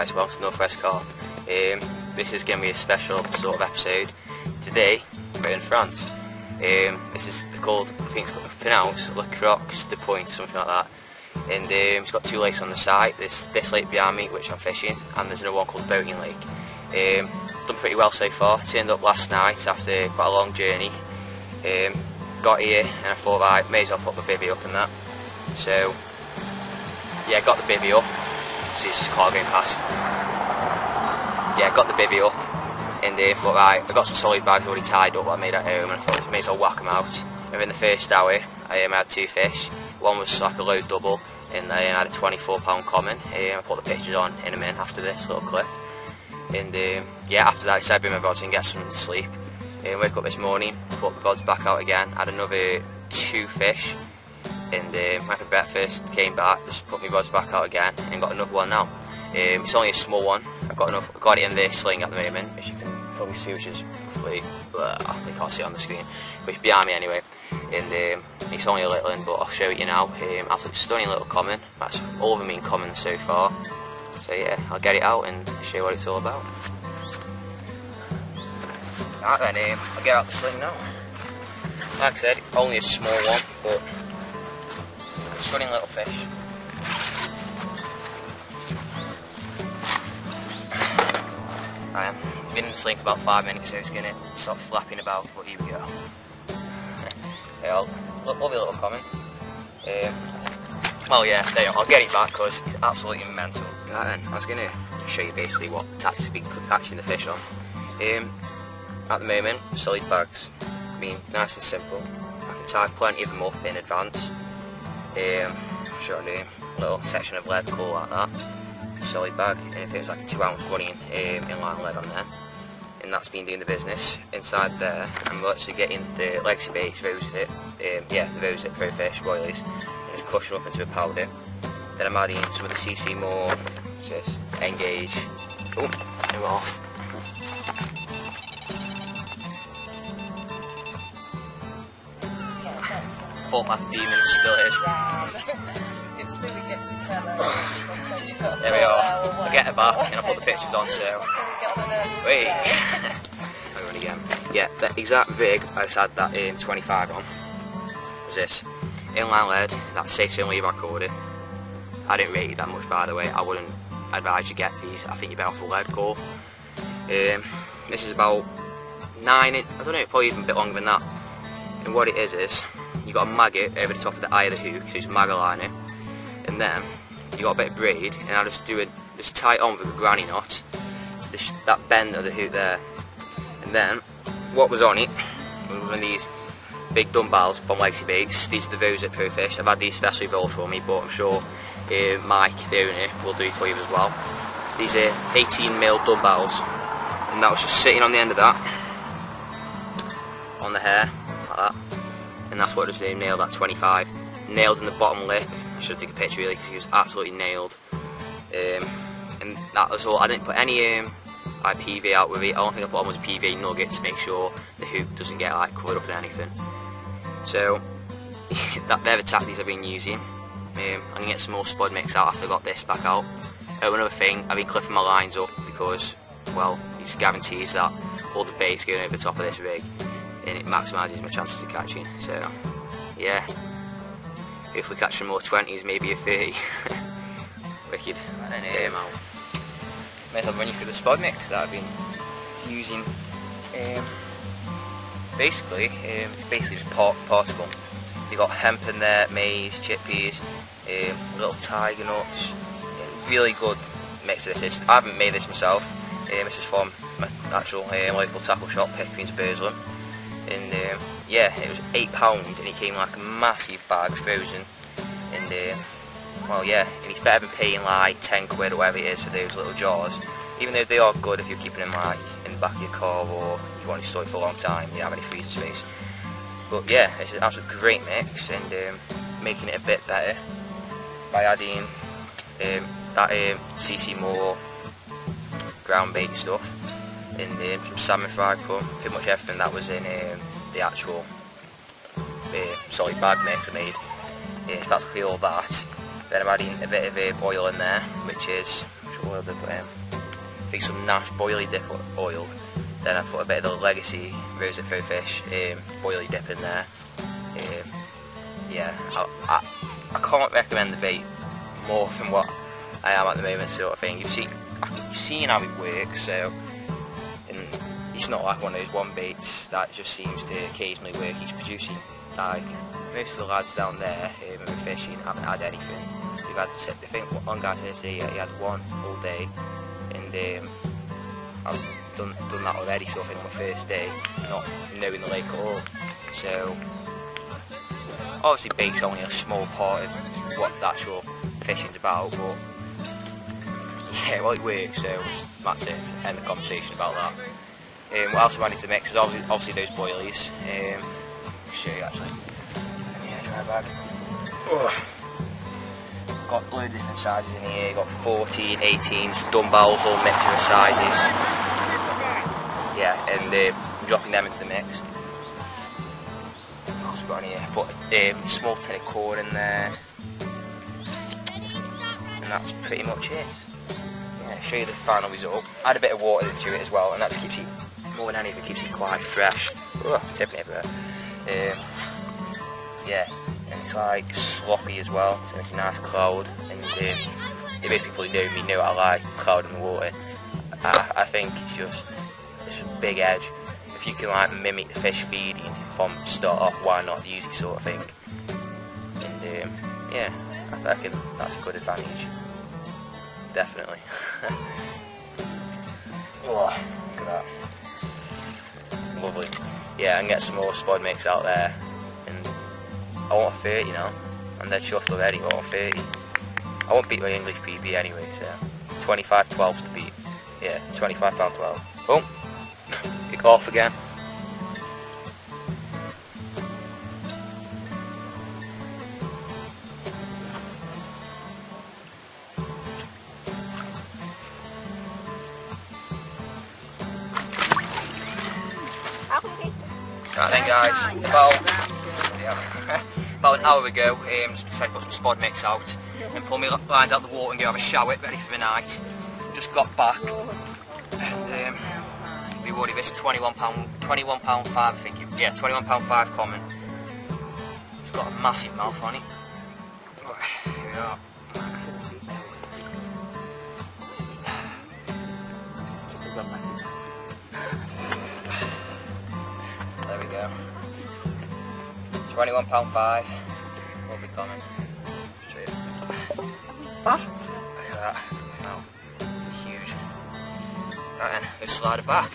Guys, welcome to Northwest Carp. Um, this is going to be a special sort of episode. Today, we're in France. Um, this is called, I think it's pronounced Le Croix de Point, something like that. And um, it's got two lakes on the side. There's this lake behind me, which I'm fishing, and there's another one called Boating Lake. Um, done pretty well so far. Turned up last night after quite a long journey. Um, got here and I thought I right, may as well put my bivvy up and that. So, yeah, got the bivvy up. See, it's car going past. Yeah, got the bivvy up and uh, thought, right, I got some solid bags already tied up I made at home and I thought may as well whack them out. Within the first hour, I um, had two fish. One was like a low double and I had a 24 pound common. Um, I put the pictures on in a minute after this little clip. And um, yeah, after that I bring my rods and get some sleep. Um, wake up this morning, put the rods back out again, had another two fish and um, for breakfast, came back, just put my rods back out again and got another one now. Um, it's only a small one, I've got enough, I've got it in the sling at the moment, as you can probably see, which is roughly, you can't see it on the screen, but it's behind me anyway, and um, it's only a little one, but I'll show it you now, um, a stunning little common, that's all of them in common so far, so yeah, I'll get it out and show you what it's all about. Right then, um, I'll get out the sling now. Like I said, only a small one, but stunning little fish. I am. Been in the sling for about five minutes, so it's gonna stop flapping about, but here we go. yeah, I'll, lovely little comment. Um, well, yeah, there you go. I'll get it back because it's absolutely mental. Right then, I was gonna show you basically what tactics we've been catching the fish on. Um, at the moment, solid bags. I mean, nice and simple. I can tie plenty of them up in advance. Um, you a little section of lead cool like that. Solid bag, and if it was like a two ounce running um, inline lead on there. And that's been doing the business. Inside there, I'm actually getting the Legacy Baits, rose it, um, yeah, the rose it boilies, and just crushing up into a powder. Then I'm adding some of the CC Moore, what's this, Engage, oh, new off. Thought my demon still is. there we are. I get it back and I put the pictures on so. Wait. I run again. Yeah, the exact rig I just had that in 25 on was this. Inline lead, that's safe zone lever recorded. I didn't rate it that much by the way. I wouldn't advise you get these. I think you're better off a lead core. Um, this is about nine, I don't know, probably even a bit longer than that. And what it is is, you got a maggot over the top of the eye of the hook, so it's Mag-O-Liner, and then you got a bit of braid, and I just do it, just tie it on with a granny knot, to the, that bend of the hook there, and then what was on it was one of these big dumbbells from Legacy Baits. These are the Rosette Pro Fish. I've had these specially built for me, but I'm sure uh, Mike, the owner, will do it for you as well. These are 18mm dumbbells, and that was just sitting on the end of that, on the hair, that's what I just nailed at 25. Nailed in the bottom lip. I should take a picture really because he was absolutely nailed. Um, and that was all. I didn't put any um, like PV out with it. I don't think I put on was a PV nugget to make sure the hoop doesn't get like covered up in anything. So that they're the tactics I've been using. Um, I'm gonna get some more spod mix out after I got this back out. Oh, another thing, I've been clipping my lines up because, well, it guarantees that all the bait's going over the top of this rig and it maximises my chances of catching. So, yeah, if we catch some more 20s, maybe a 30. Wicked. And then, um, as run you through the spod mix that I've been using. Um, basically, um, basically just part particle. You got hemp in there, maize, chickpeas, um, little tiger nuts. Really good mix of this. It's, I haven't made this myself. Um, this is from my actual um, local tackle shop, Pickering's Burslem and um, yeah, it was eight pound, and he came like a massive bag, frozen, and um, well, yeah, and it's better than paying like ten quid or whatever it is for those little jars. Even though they are good if you're keeping them like in the back of your car or you want to store for a long time, you have any freezer space. But yeah, it's an absolute great mix, and um, making it a bit better by adding um, that um, CC Moore ground bait stuff um, some salmon fried crumb, pretty much everything that was in um, the actual uh, solid bag mix I made. Uh, practically all that. Then I'm adding a bit of uh, oil in there, which is, I in? I think some Nash boilie dip oil. Then I put a bit of the Legacy Rosette Pro Fish um, boilie dip in there. Um, yeah, I, I, I can't recommend the bait more than what I am at the moment, sort of thing. You've seen, you've seen how it works, so it's not like one of those one baits that just seems to occasionally work. He's producing like most of the lads down there um, who are fishing haven't had anything. They've had, I think one guy says he, he had one all day, and um, I've done done that already. So I think my first day, not knowing the lake at all. So obviously bait's only a small part of what the actual fishing's about, but yeah, well it works. So that's it. End the conversation about that. Um, what else do I need to mix is obviously, obviously those boilies. Um, show you actually. Dry bag. Got loads of different sizes in here. Got 14, 18s, dumbbells, all mixture of sizes. Yeah, and uh, dropping them into the mix. What else we got in here? Put a um, small tin of corn in there. And that's pretty much it. Yeah, show you the final result. Add a bit of water to it as well, and that just keeps it more than anything keeps it quite fresh. Oh, it's tipping everywhere. Um, yeah, and it's like sloppy as well, so it's nice cloud. And um, the people who know me know I like cloud in the water. I, I think it's just it's a big edge. If you can like mimic the fish feeding from start off, why not use it sort of thing? And um, yeah, I reckon that's a good advantage. Definitely. oh, look at that lovely. Yeah, and get some more spod mix out there. And I want a 30 you know. I'm dead chuffed already, I want a 30. I won't beat my English PB anyway, so 25 12 to beat. Yeah, 25 pound 12. Oh, it off again. Guys, about, yeah, about an hour ago, um, decided to put some spod mix out and pull my lines out the water and go have a shower ready for the night. Just got back and um, we already missed £21, £21 5 I think, it, yeah £21 5 common. It's got a massive mouth on it. Here we are. Go. £21.5. Lovely comment. Straight. Ah. Look at that. Wow. It's huge. Right then, let's slide it back.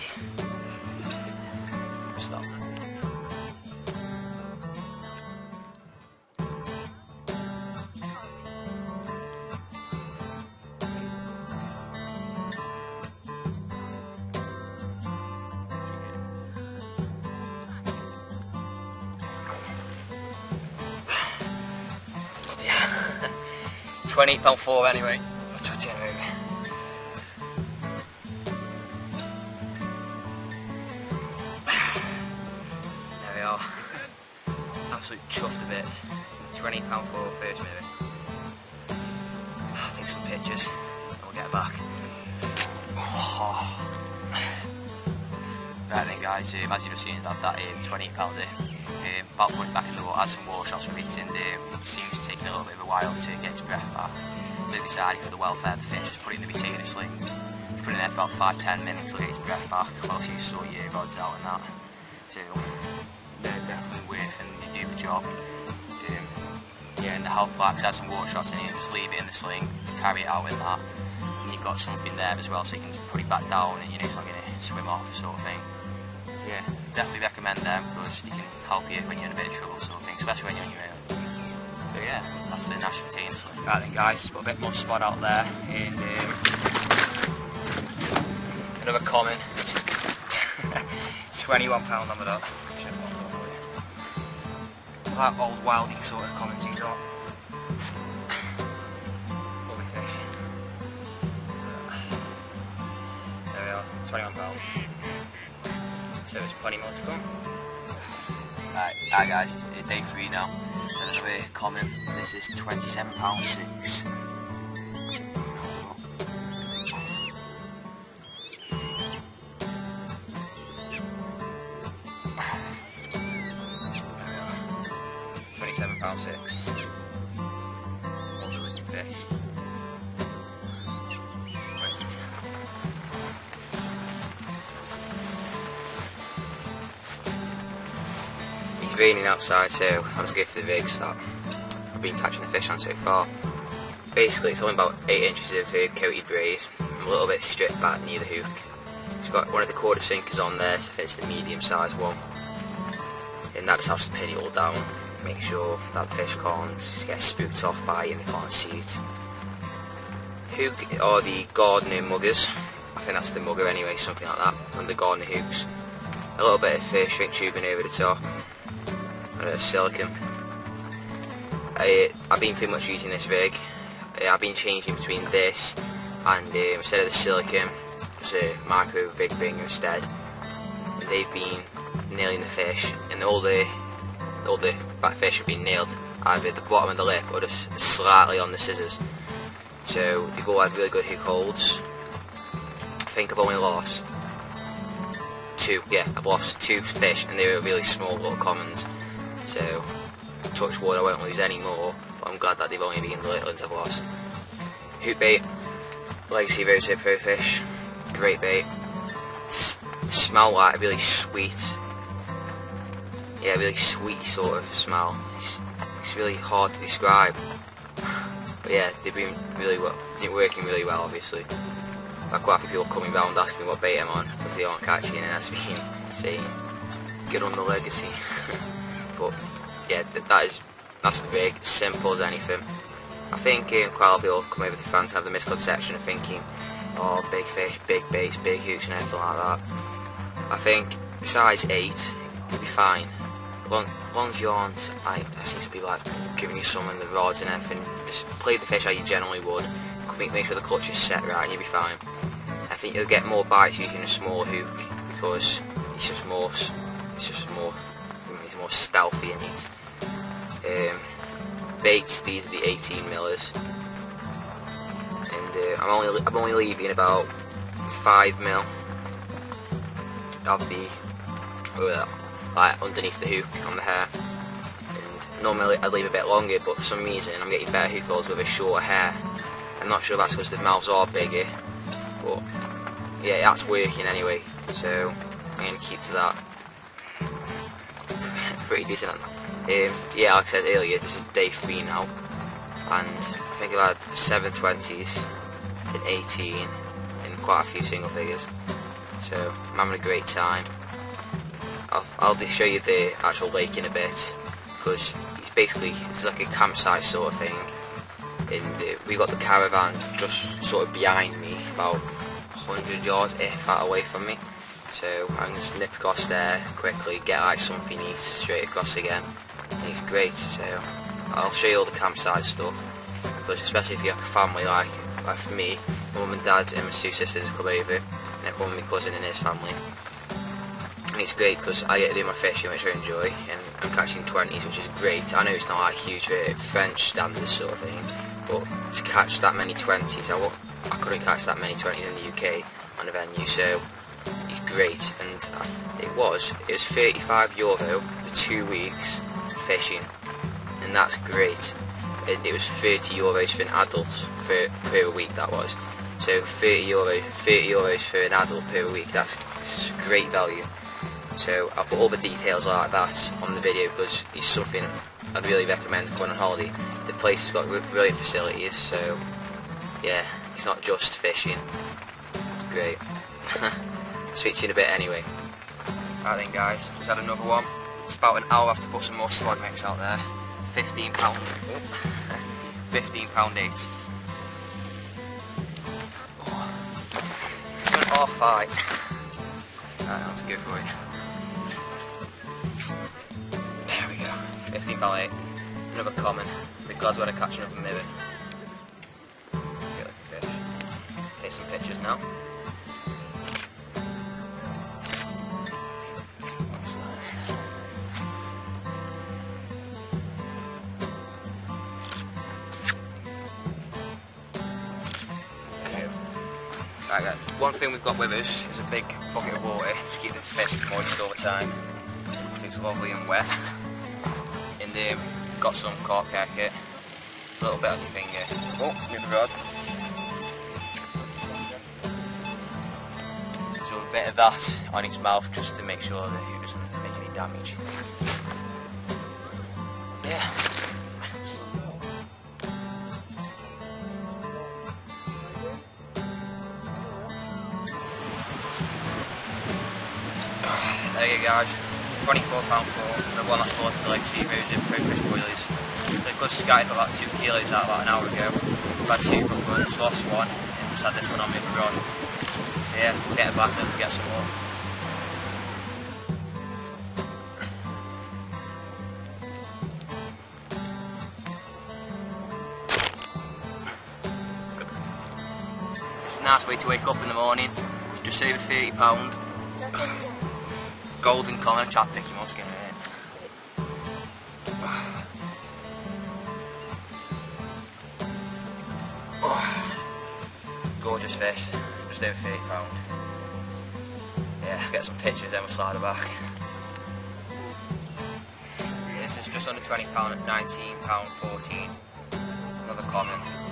£28.4 anyway. there we are. Absolute chuffed a bit. Twenty pound four first maybe. I'll take some pictures and we'll get back. Oh. Right then guys, um, as you've seen, that, that um, £20 there um, about putting back water shots from it and it seems to take a little bit of a while to get his breath back. So decided for the welfare of the fish, just put it in the retainer sling, put it in there for about 5-10 minutes to get his breath back whilst you sort your rods out and that. So they're definitely worth and they do the job. Um, yeah, and the help blacks had some water shots in it, just leave it in the sling to carry it out in that. And you've got something there as well so you can just put it back down and you know it's not going to swim off sort of thing. So yeah, definitely recommend them because they can help you when you're in a bit of trouble sort of thing, especially when you're on your own. So yeah, that's the Nash retainer sling. Right then guys, just put a bit more spod out there and um, another common. £21 on the dot. That old wildy sort of commons he's. Lovely fish. There we are, £21 service potty mode to come. Alright, hi guys, it's day three now, and we're coming. This is £27.6. Six. Raining outside so I'll just go for the rigs that I've been catching the fish on so far. Basically it's only about 8 inches of uh, coated braid, a little bit stripped back near the hook. It's got one of the Korda Sinkers on there, so it's the medium sized one. And that just helps to pin it all down, make sure that the fish can't get spooked off by it and they can't see it. Hook or the Gardner Muggas, I think that's the Mugga anyway, something like that, and the Gardner hooks. A little bit of uh, shrink tubing over the top, and a silicone. I, I've been pretty much using this rig. Uh, I've been changing between this and um, instead of the silicone, it's a micro rig ring instead. They've been nailing the fish, and all the all the fish have been nailed either at the bottom of the lip or just slightly on the scissors. So they go have really good hook holds. I think I've only lost two. Yeah, I've lost two fish, and they were really small little commons. So touch wood, I won't lose any more. But I'm glad that they've only been the little ones I've lost. Hook bait, Legacy Rose Hip Fish, great bait. S smell like really sweet yeah, really sweet sort of smell. It's, it's really hard to describe. but yeah, they've been really well, they're working really well, obviously. I've quite a few people coming round asking me what bait I'm on because they aren't catching, and that's been saying, "Get on the legacy." but yeah, that is that's big, simple as anything. I think um, quite a lot of people come over the fans have the misconception of thinking, "Oh, big fish, big baits, big hooks, and everything like that." I think size eight, you'll be fine long, long as you aren't, I, I've seen some people like giving you some in the rods and everything, just play the fish how you generally would, make, make sure the clutch is set right and you'll be fine. I think you'll get more bites using a small hook because it's just more, it's just more, it's more stealthy and neat. Um, baits, these are the 18 millers, and uh, I'm only I'm only leaving about five mil of the. Uh, like underneath the hook on the hair. And normally I'd leave a bit longer, but for some reason I'm getting better hook holds with a shorter hair. I'm not sure if that's because the mouths are bigger, but yeah, that's working anyway. So I'm gonna keep to that. Pretty decent. Um, yeah, like I said earlier, this is day three now, and I think I've had 720s and 18 and quite a few single figures. So I'm having a great time. I'll, I'll just show you the actual lake in a bit because it's basically it's like a campsite sort of thing and uh, we got the caravan just sort of behind me about 100 yards if that away from me so I'm just nip across there quickly get like something eat straight across again. And it's great so I'll show you all the campsite stuff. But especially if you have a family like, like for me mum and dad and my two sisters come over and then one of my cousin and his family. And it's great because I get to do my fishing which I enjoy and I'm catching 20s which is great. I know it's not like huge for French standards sort of thing but to catch that many 20s I, I couldn't catch that many 20s in the UK on a venue so it's great and it was it was 35 euro for two weeks fishing and that's great and it was 30 euros for an adult for per week that was so 30 euro 30 euros for an adult per week that's great value so I'll put all the details like that on the video because it's something I'd really recommend going on holiday. The place has got brilliant facilities, so yeah, it's not just fishing. It's great. Speak to you in a bit anyway. Right then guys, just had another one. It's about an hour after put some more swag mix out there. £15. £15 eight. It's an half fight. Right, let's go for it. There we go. £15.8. Another common. Be glad when I catch another mirror. Get like a fish. Take some pictures now. Right, one thing we've got with us is a big bucket of water to keep the fish moist all the time. It's lovely and wet. And then um, got some cork kit. It's a little bit on your finger. Oh, move rod. So a bit of that on its mouth just to make sure that it doesn't make any damage. Yeah. There you guys, £24 for the one that's fallen to the Legacy Rosy Pro Fish Boilies. So a good skype about 2 kilos out about an hour ago. We've had two good runs, lost one, and just had this one on me for rod. So yeah, we'll get it back and get some more. It's a nice way to wake up in the morning. Just over £30. Golden Connor, try to pick him up, it in. Oh, gorgeous fish, just over £30. Yeah, get some pictures, then we'll slide it back. This is just under £20 at £19.14. Another common.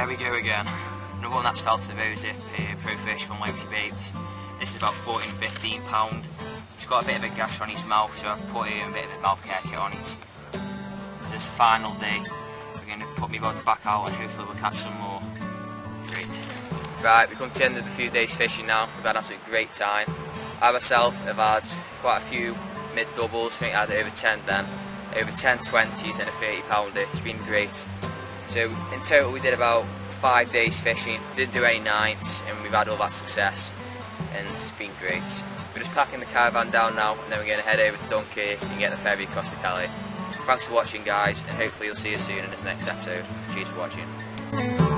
There we go again. Another one that's fell to the rosy, uh, Pro Fish from Legacy Baits. This is about 14, 15 pound. It's got a bit of a gash on its mouth, so I've put um, a bit of a mouth care kit on it. This is final day. We're going to put my rod back out and hopefully we'll catch some more. Great. Right, we've come to the end of the few days fishing now. We've had an absolute great time. I myself have had quite a few mid doubles, I think I had over 10 then, over 10 20s and a 30 pounder. It's been great. So in total we did about five days fishing, didn't do any nights and we've had all that success and it's been great. We're just packing the caravan down now and then we're going to head over to Dunkirk and get the ferry across to Calais. Thanks for watching guys and hopefully you'll see you soon in this next episode. Cheers for watching.